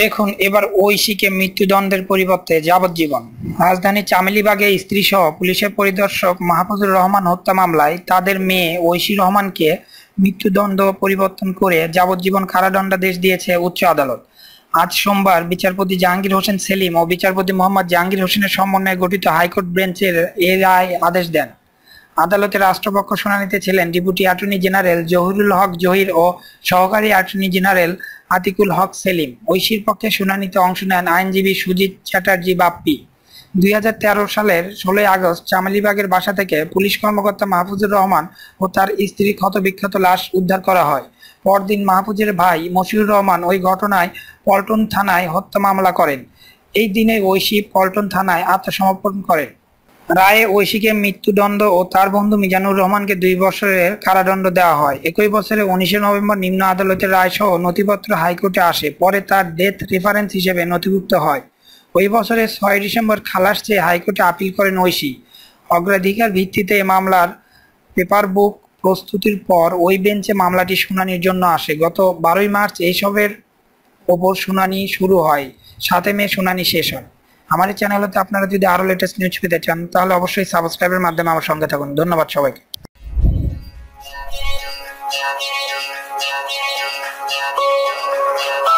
দেখুন, এবার ঐশীকে মৃত্যুদণ্ডের পরিবর্তে যাবজ্জীবন। রাজধানী চামেলিবাগে স্ত্রী সহ পুলিশের পরিদর্শক মাহফুজুর রহমান হত্যা মামলায় তাদের মেয়ে ঐশী রহমানকে মৃত্যুদণ্ড পরিবর্তন করে যাবজ্জীবন কারাদণ্ডাদেশ দিয়েছে উচ্চ আদালত। আজ সোমবার বিচারপতি জাহাঙ্গীর হোসেন সেলিম ও বিচারপতি মোহাম্মদ জাহাঙ্গীর হোসেনের সমন্বয়ে গঠিত হাইকোর্ট বেঞ্চের এ রায় আদেশ দেন। আদালতে রাষ্ট্রপক্ষ শুনানিতে ছিলেন deputy attorney general Zahirul Haque Zahir ও সহকারী অ্যাটর্নি জেনারেল আতিকুল হক সেলিম। ঐশীর পক্ষে শুনানিতে অংশ নেন আইনজীবী সুজিত চ্যাটার্জি বাপ্পি। দুই হাজার তেরো সালের ষোলোই আগস্ট চামেলিবাগের বাসা থেকে পুলিশ কর্মকর্তা মাহফুজুর রহমান ও তার স্ত্রী ক্ষতবিক্ষত লাশ উদ্ধার করা হয়। পরদিন মাহফুজের ভাই মশিউর রহমান ওই ঘটনায় পল্টন থানায় হত্যা মামলা করেন। এই দিনে ঐশী পল্টন থানায় আত্মসমর্পণ করেন। রায়ে ঐশীকে মৃত্যুদণ্ড ও তার বন্ধু মিজানুর রহমানকে দুই বছরের কারাদণ্ড দেওয়া হয়। একই বছরে উনিশে নভেম্বর নিম্ন আদালতের রায় সহ নথিপত্র হাইকোর্টে আসে, পরে তার ডেথ রেফারেন্স হিসেবে নথিভুক্ত হয়। ওই বছরের ছয় ডিসেম্বর খালাস চেয়ে হাইকোর্টে আপিল করেন ঐশী। অগ্রাধিকার ভিত্তিতে এ মামলার পেপার বুক প্রস্তুতির পর ওই বেঞ্চে মামলাটি শুনানির জন্য আসে। গত বারোই মার্চ এইসবের ওপর শুনানি শুরু হয়। সাতে মে শুনানি শেষ হয়। আমার এই চ্যানেল হতে আপনারা যদি আরও লেটেস্ট নিউজ পেতে চান, তাহলে অবশ্যই সাবস্ক্রাইবের মাধ্যমে আমার সঙ্গে থাকুন ধন্যবাদ সবাইকে Thank you.